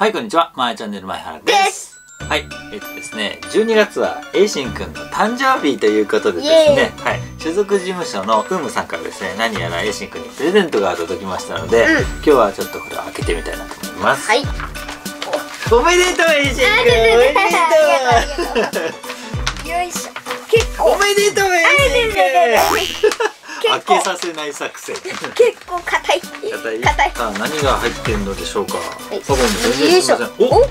はい、こんにちは。まーチャンネル前原です。はい、えっとですね、12月はエイシンくんの誕生日ということでですね、はい、所属事務所のウームさんからですね、何やらエイシンくんにプレゼントが届きましたので、うん今日はちょっとこれを開けてみたいなと思います。はい。おめでとうエイシンくんあおめでとうよいしょ。結うお構。めでとうエイシンくん開けさせない作戦。結構硬い。硬い。硬い。さあ何が入ってんのでしょうか。い。サボン全然すみません。おお、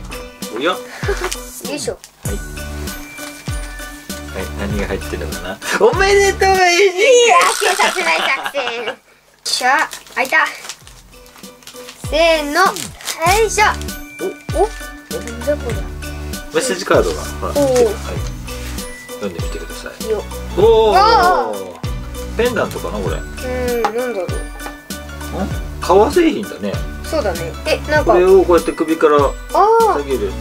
おや。よい。しょ。はい。はい、何が入ってるのかな。おめでとう、エイジい。や、開けさせない。作戦。しゃ、開い。た。せーの。よい。しょ。お、お、なんだこれ。メッセージカードが、ほら、おーはい。読んでみてください。よ。おあお。ペンダントかな、これ。んうん、なんだろう。革製品だね。そうだね。え、なんかこれ、をこうやって首からあ下げる。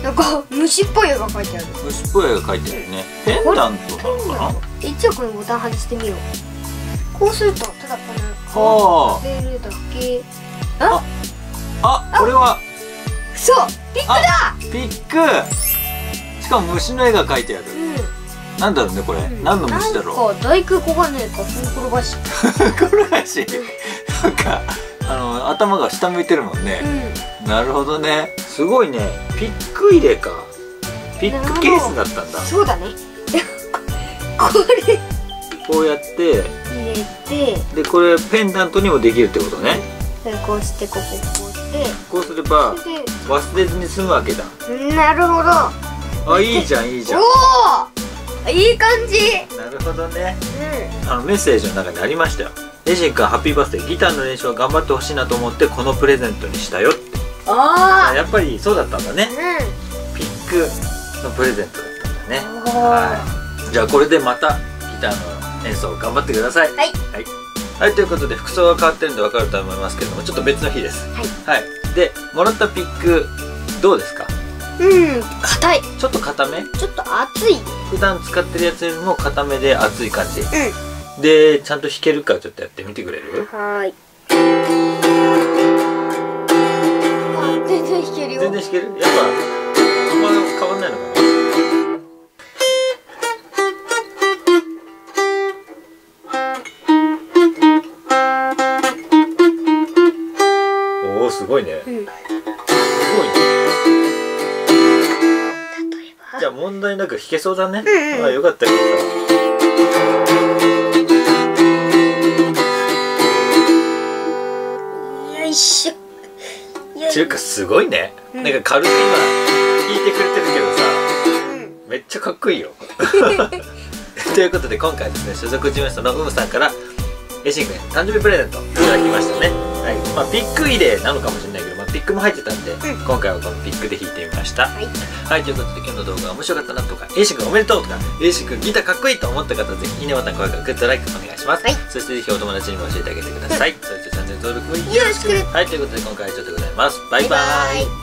あ、なんか虫っぽい絵が描いてある。虫っぽい絵が書いてあるね。ペンダントなのかな？一応このボタン外してみよう。こうすると、ただこはあの、出るだけ。あ、これはそう、ピックだ。ピック。しかも虫の絵が描いてある。うん。なんだろうね、これ。何の虫だろう。なんか大工小金かふん転がし。転がしなんかあの頭が下向いてるもんね、うなるほどね。すごいね。ピック入れか。ピックケースだったんだ。ん。そうだね。これ。こうやって。入れて、でこれペンダントにもできるってことね。こうしてこここうして、こうすれば忘れずに済むわけだ。で、なるほど。あいいじゃんいいじゃん。おお、いい感じ。なるほどねうあのメッセージの中にありましたよエジン君ハッピーバースデーギターの練習を頑張ってほしいなと思ってこのプレゼントにしたよってん。あやっぱりそうだったんだねあ。ピックのプレゼントだったんだねはいじゃあこれでまたギターの演奏頑張ってくださいうん。はい。はい、はい、ということで服装が変わってるんで分かると思いますけどもちょっと別の日ですはい。はいでもらったピックどうですか？うん、硬い。ちょっと硬め？ちょっと熱い。普段使ってるやつよりも硬めで熱い感じうん。でちゃんと弾けるかちょっとやってみてくれる？はーい。あ、全然弾けるよ。全然弾ける？やっぱあんま変わんないのかな？おおすごいねうん。すごいね問題なく弾けそうだね。うんうんあよかったよかっよいしょ。っていうかすごいね。うんなんか軽く今弾いてくれてるけどさ、うん。めっちゃかっこいいよ。ということで今回ですね所属事務所のうむさんからエイシンくんへ誕生日プレゼントいただきましたね。はい。まあピック入れなのかもしれないピックも入ってたんで、ん今回はこのピックで弾いてみました。はい。はい、ということで今日の動画が面白かったなとか、エイシ君おめでとうとか、エイシ君ギターかっこいいと思った方はぜひいいねボタン、高評価、 Good Like お願いします。はいそしてぜひお友達にも教えてあげてください。そしてチャンネル登録もよろしくはい、ということで今回は以上でございます。バイバイ。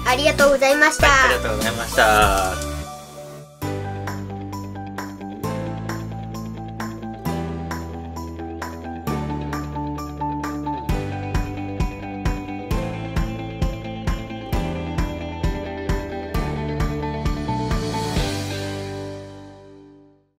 ありがとうございました。はい、ありがとうございました。